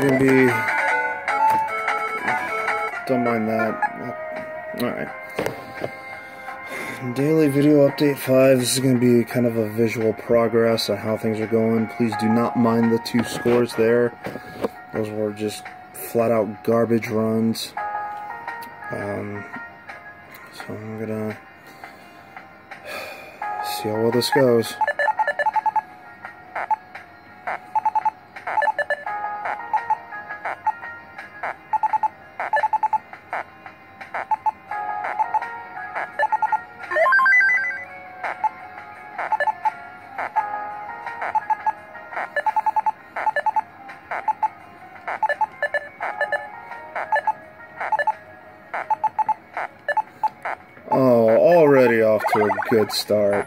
gonna be. Don't mind that. Alright. Daily video update 5. This is going to be kind of a visual progress on how things are going. Please do not mind the two scores there. Those were just flat out garbage runs. Um, so I'm to see how well this goes. Good start.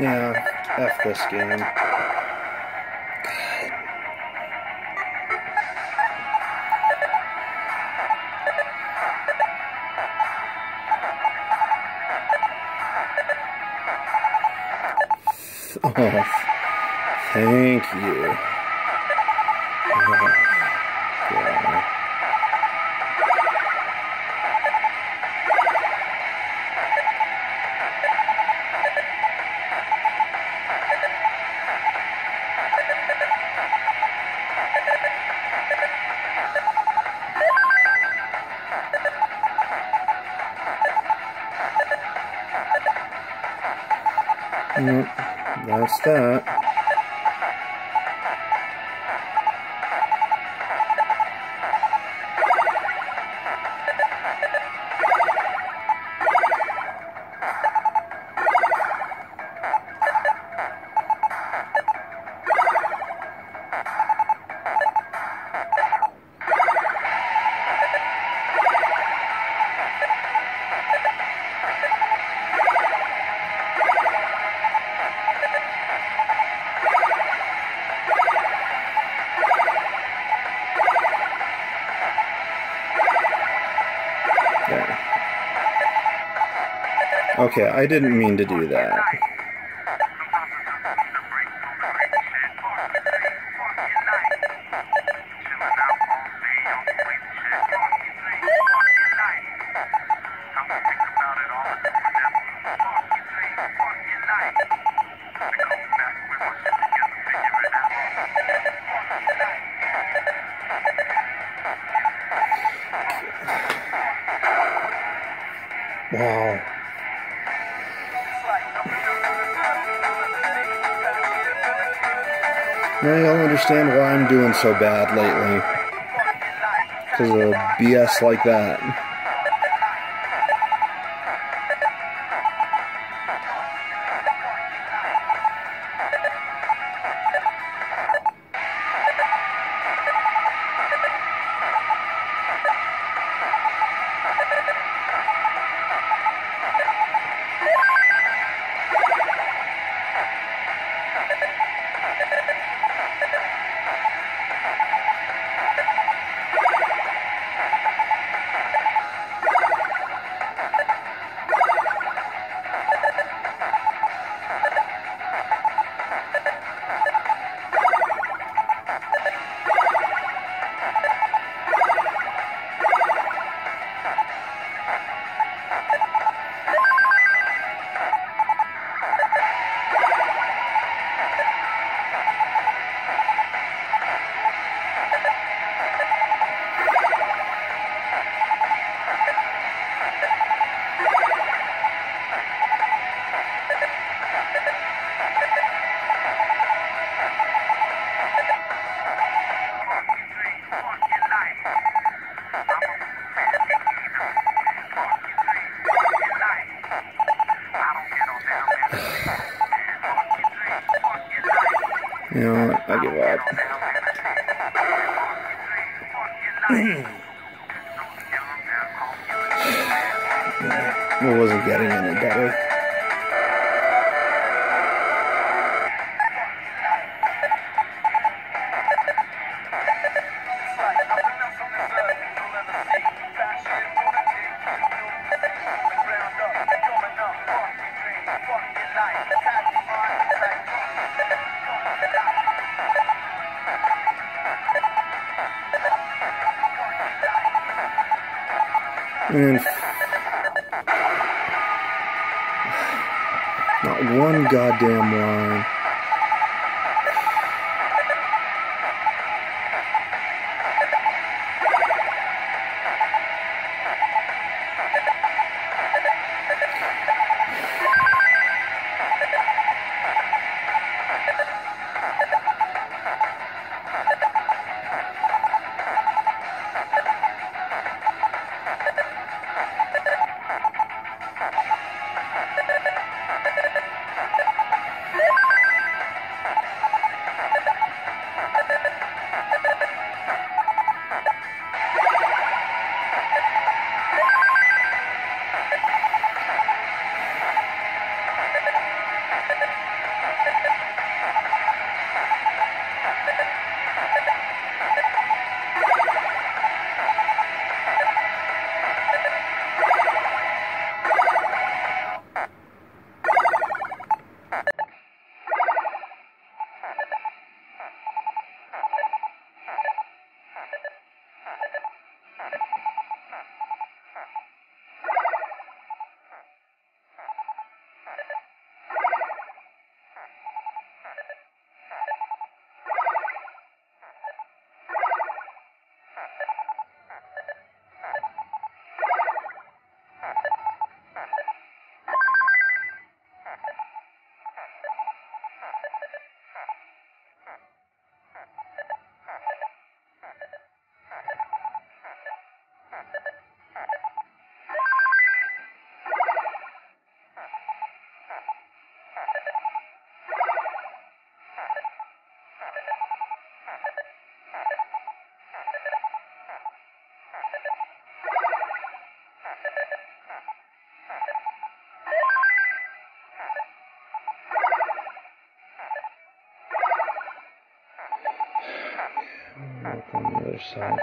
Yeah, F this game. Thank you. Okay, I didn't mean to do that. Understand why I'm doing so bad lately. Because of BS like that. Not one goddamn line. Other side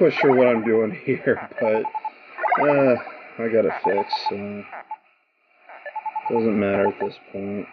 quite sure what I'm doing here, but uh, I got it fixed, so doesn't matter at this point.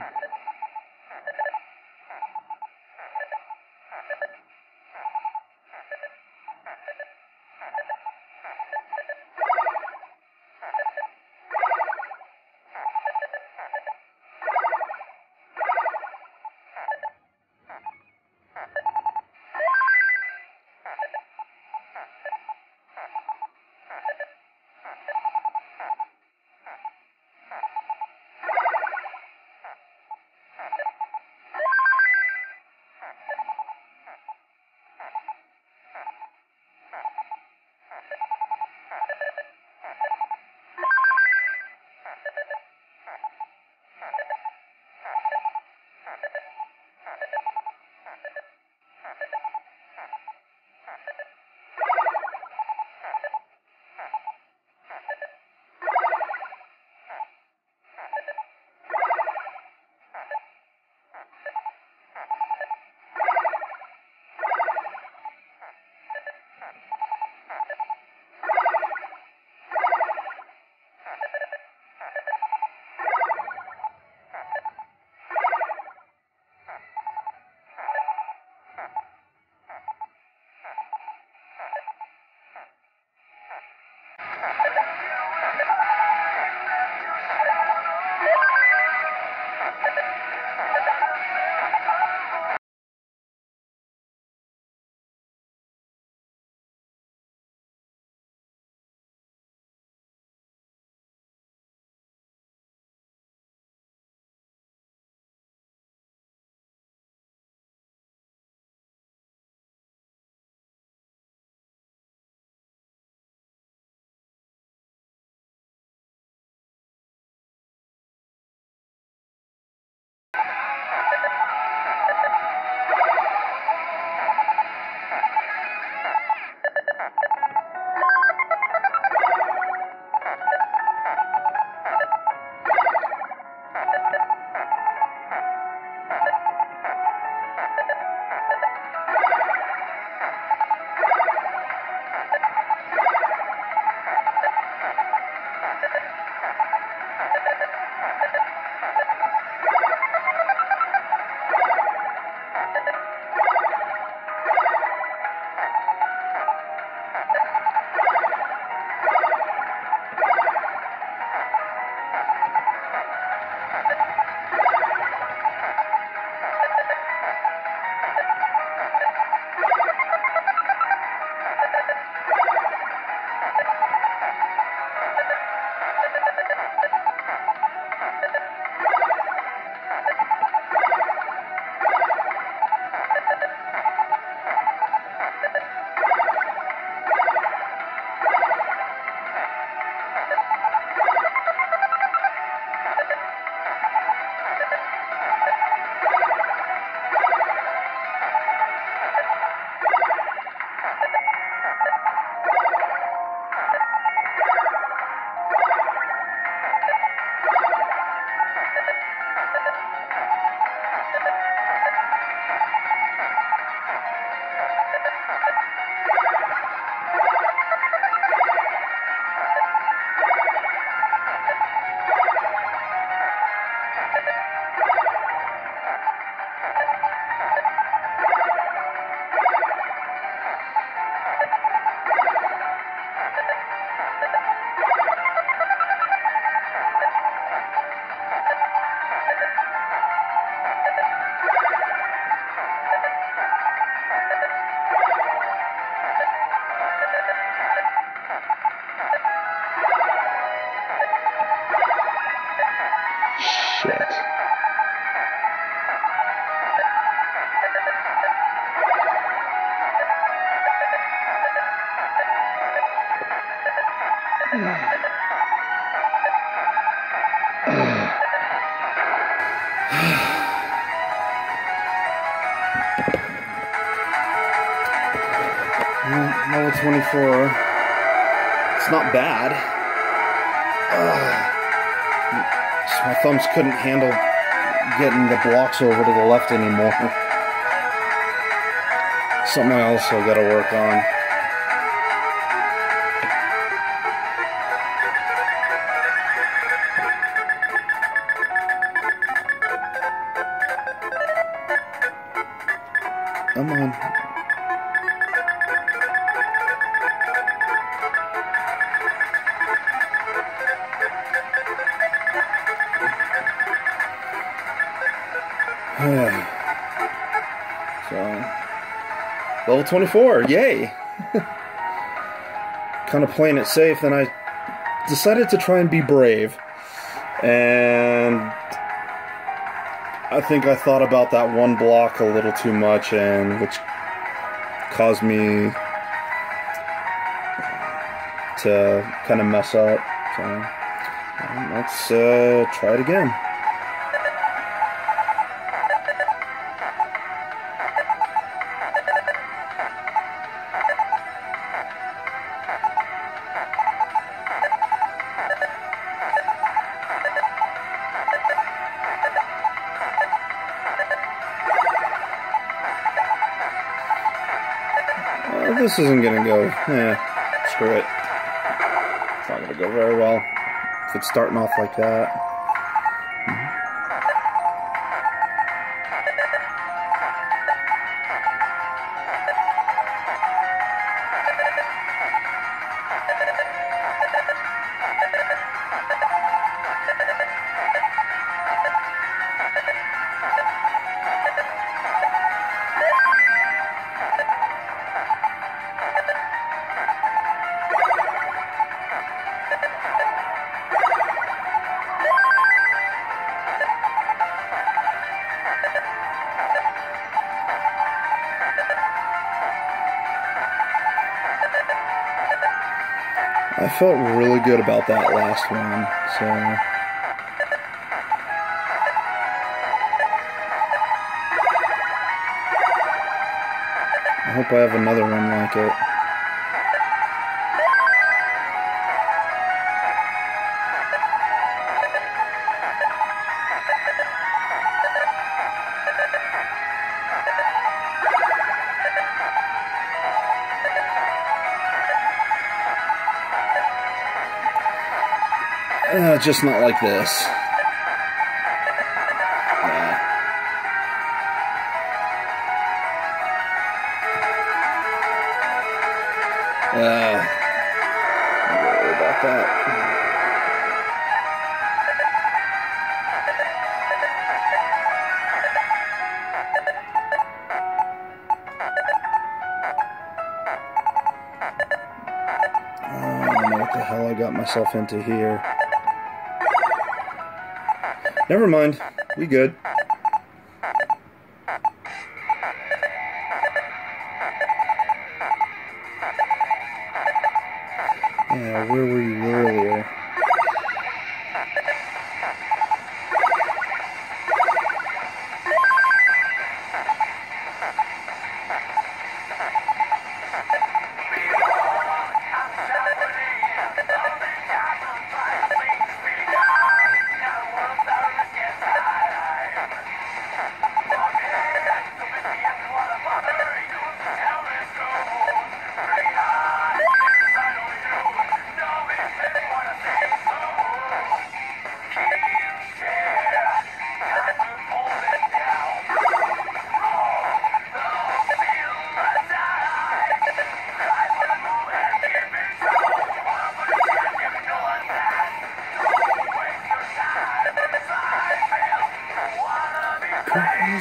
level 24. It's not bad. Ugh. my thumbs couldn't handle getting the blocks over to the left anymore. Something else I gotta work on. 24, yay! kind of playing it safe, then I decided to try and be brave. And I think I thought about that one block a little too much, and which caused me to kind of mess up. So um, let's uh, try it again. Isn't gonna go. Yeah, screw it. It's not gonna go very well if it's starting off like that. About that last one, so... I hope I have another one like it. Uh, just not like this. Yeah. Uh, don't worry about that. I don't know what the hell I got myself into here. Never mind. We good.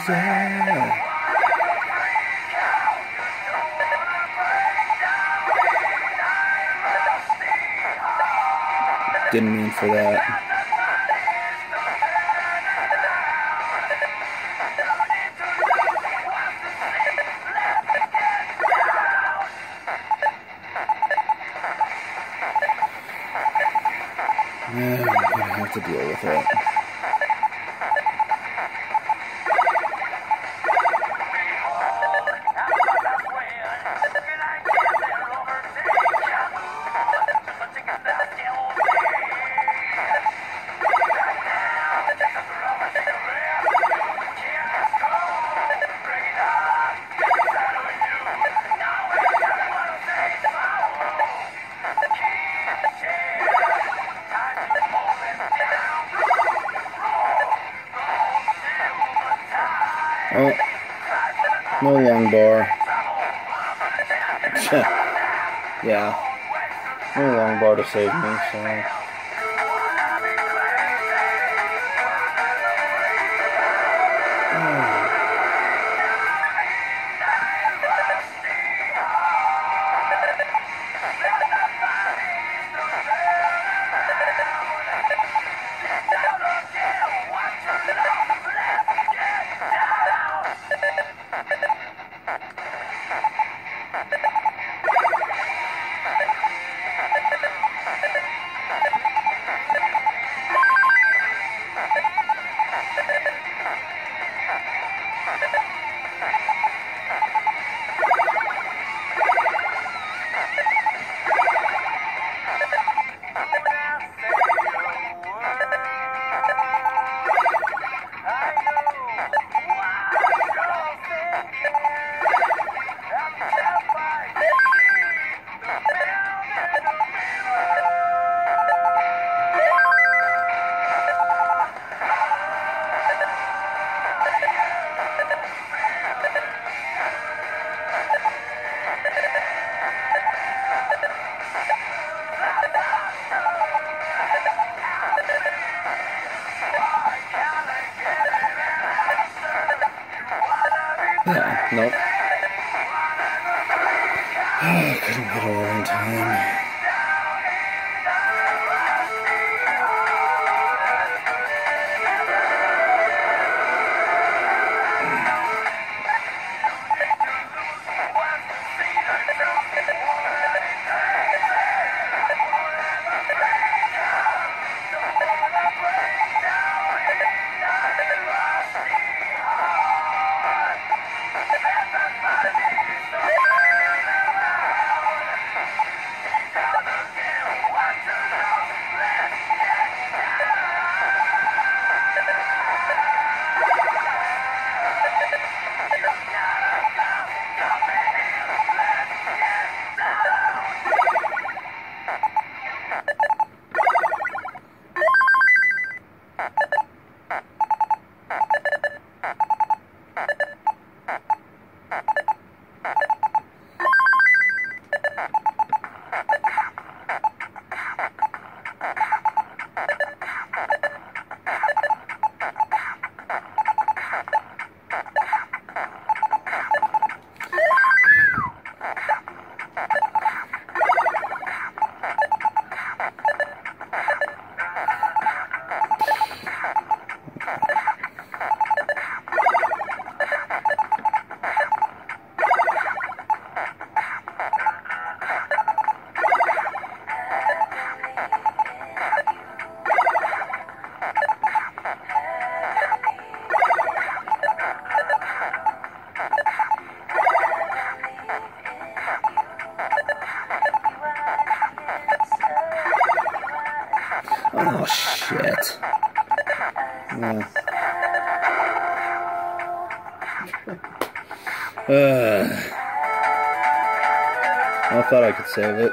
Didn't mean for that. Save Uh, I thought I could save it.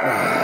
Ah.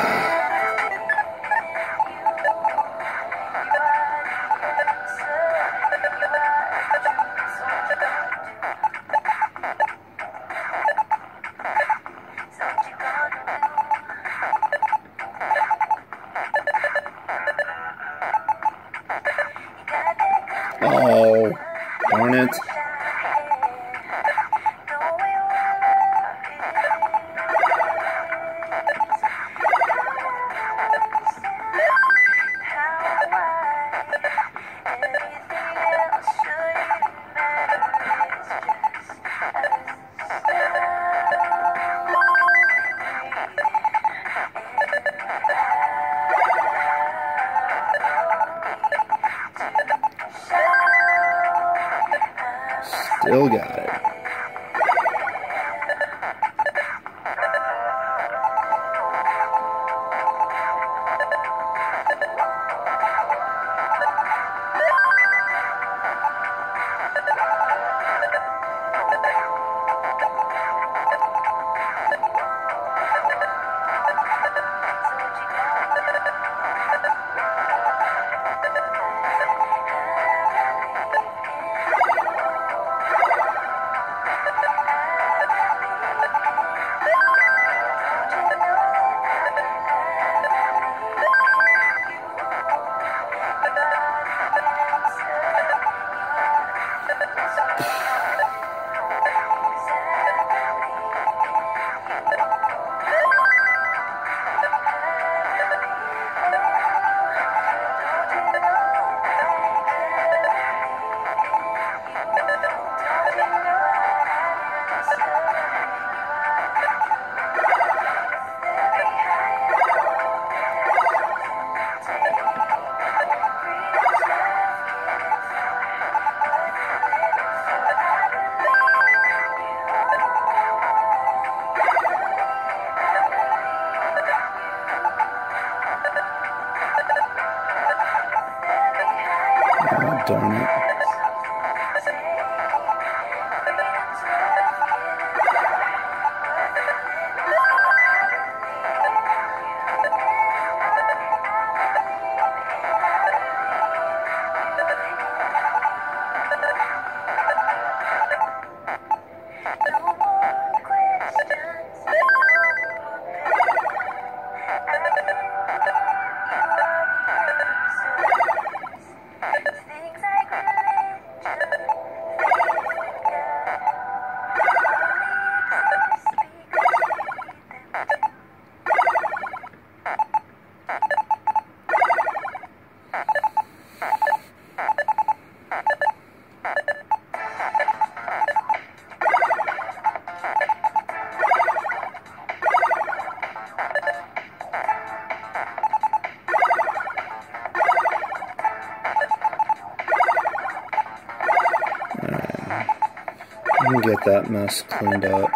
That mess cleaned up.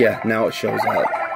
Yeah, now it shows up.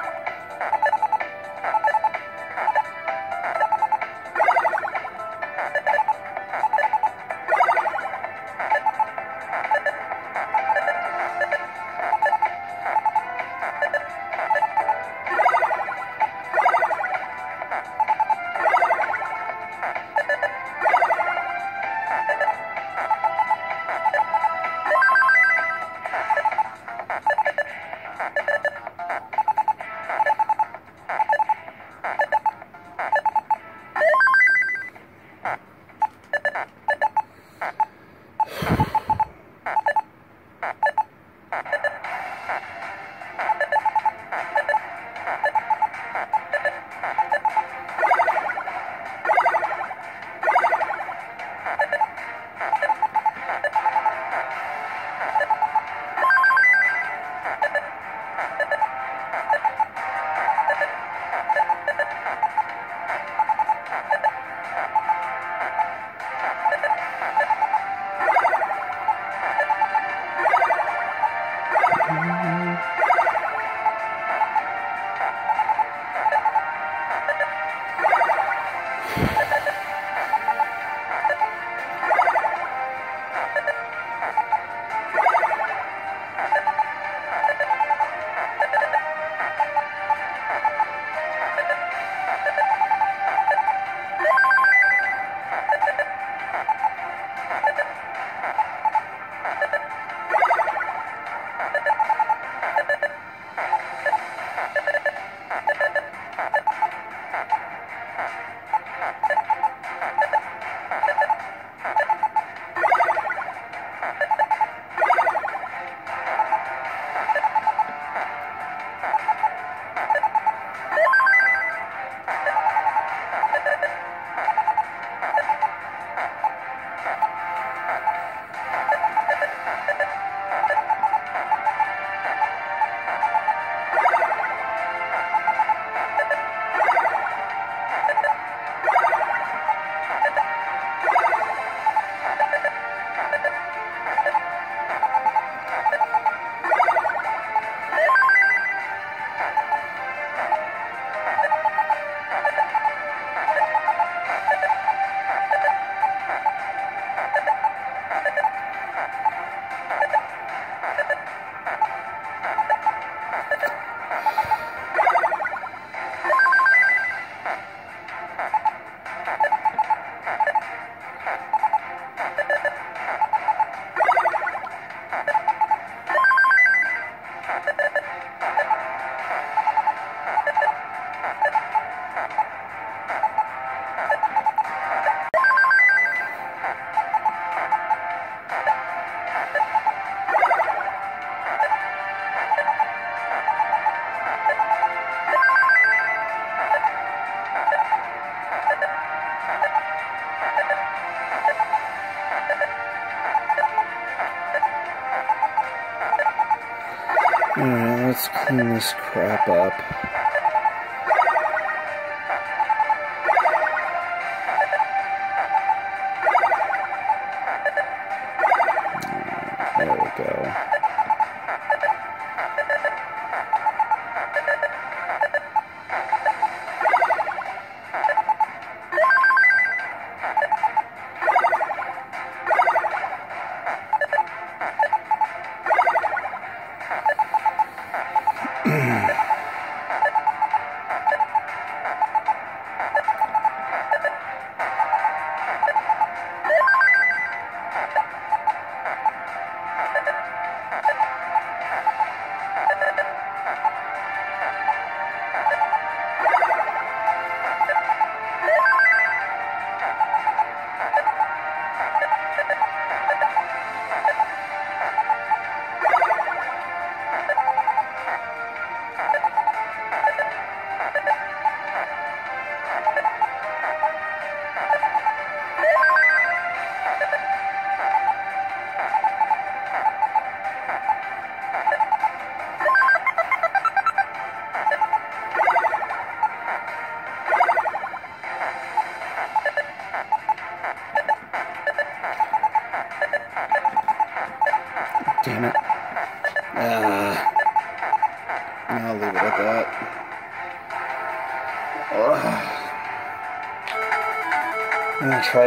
This crap up.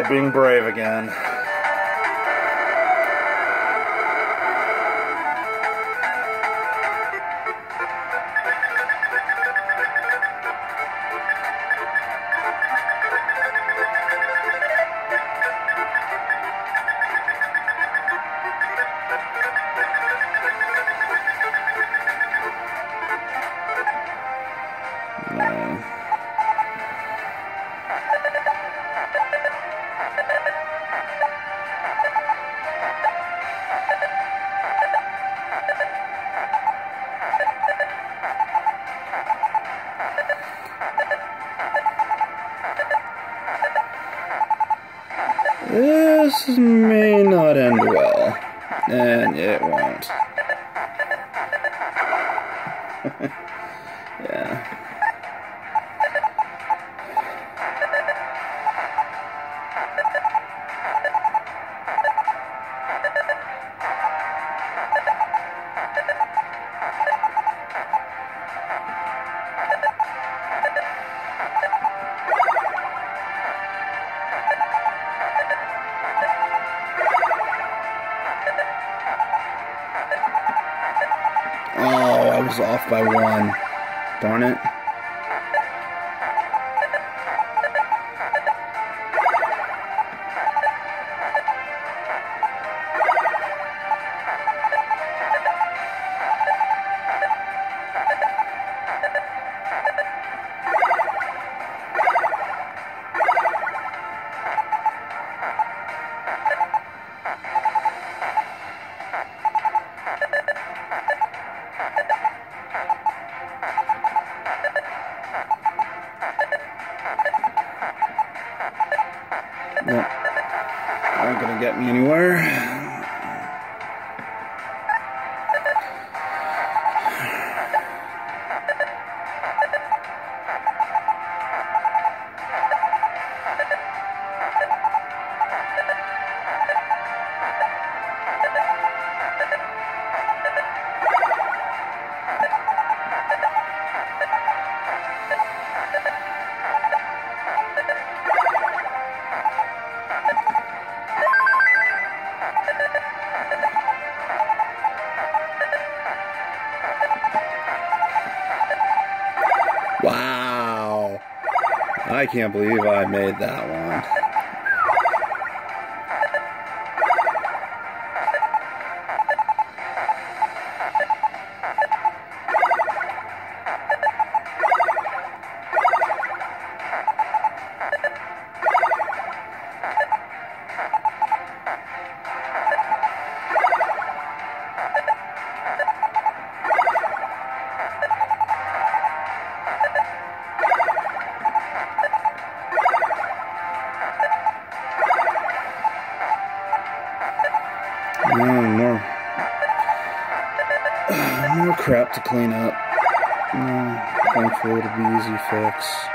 being brave again. Aren't gonna get me anywhere. can't believe I made that one. books.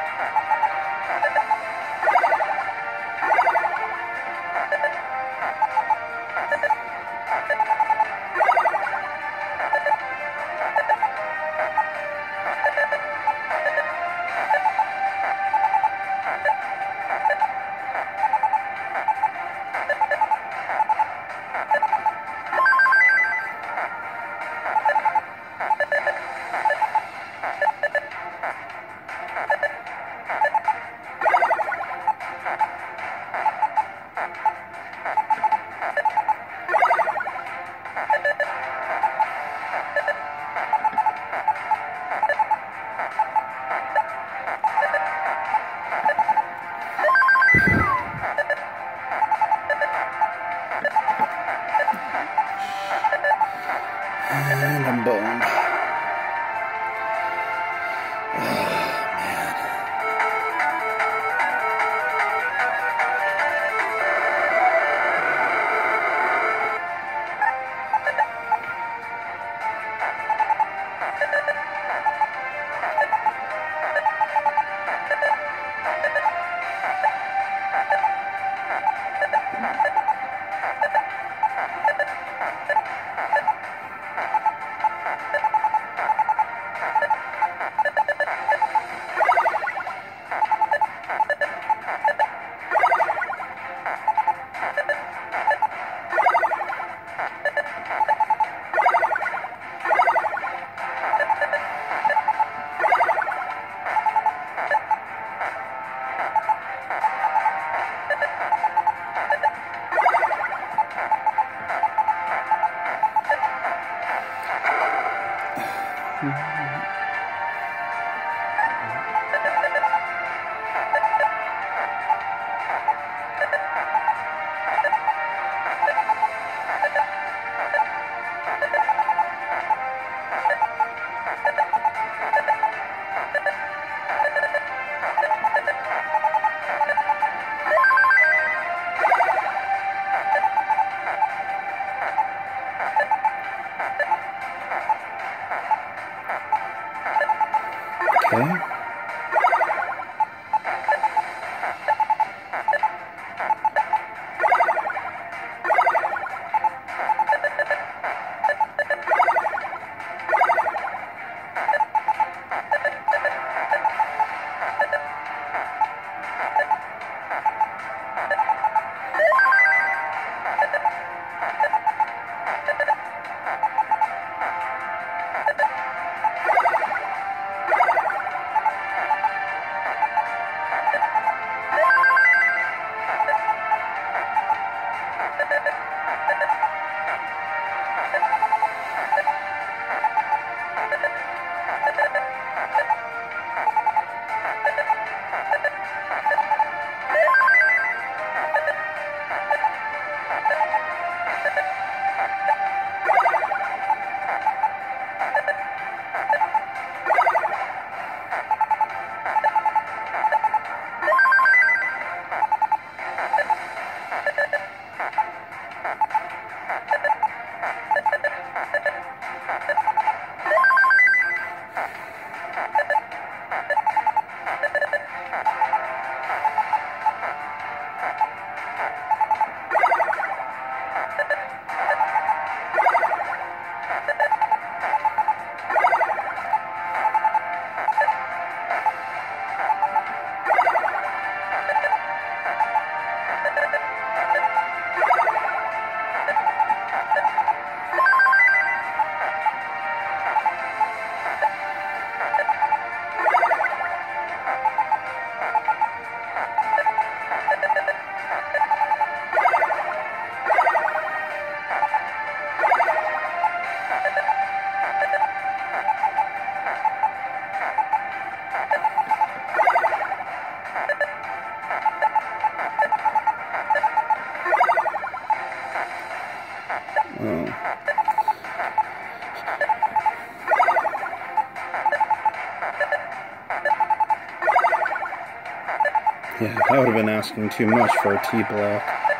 Have been asking too much for a T-block. I'll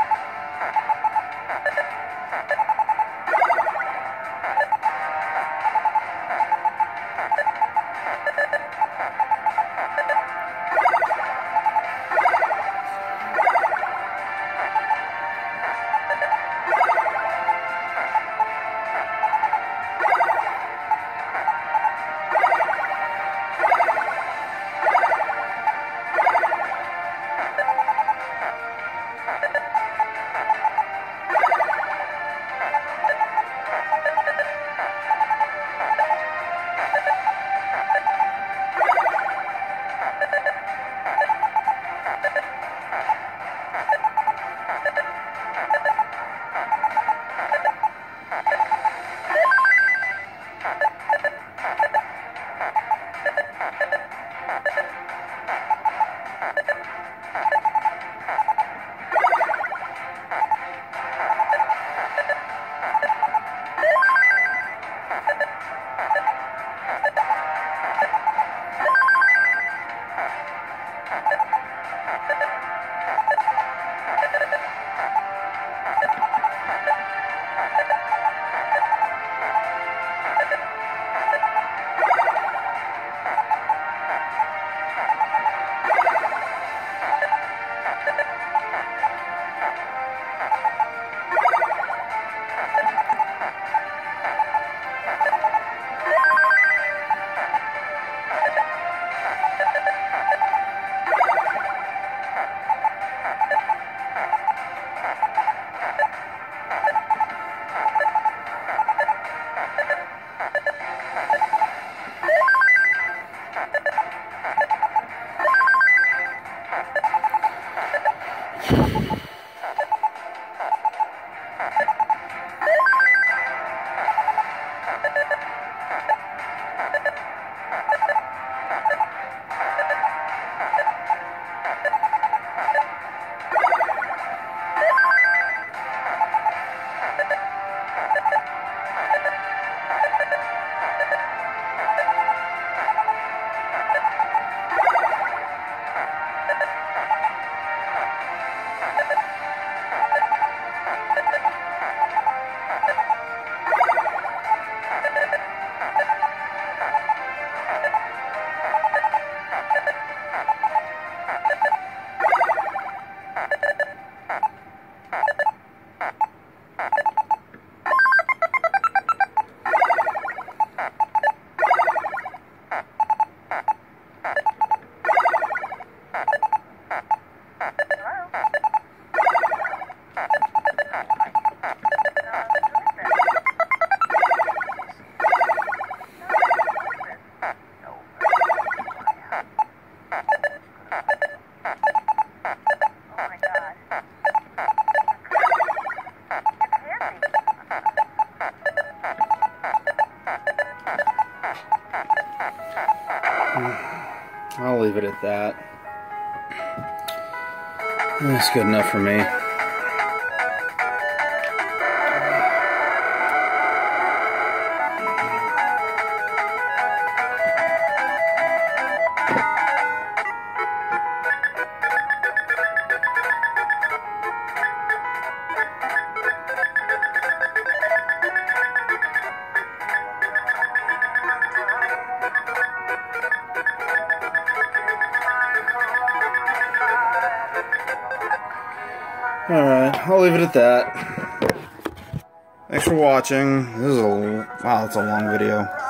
leave it at that. Thanks for watching. This is a wow, it's a long video.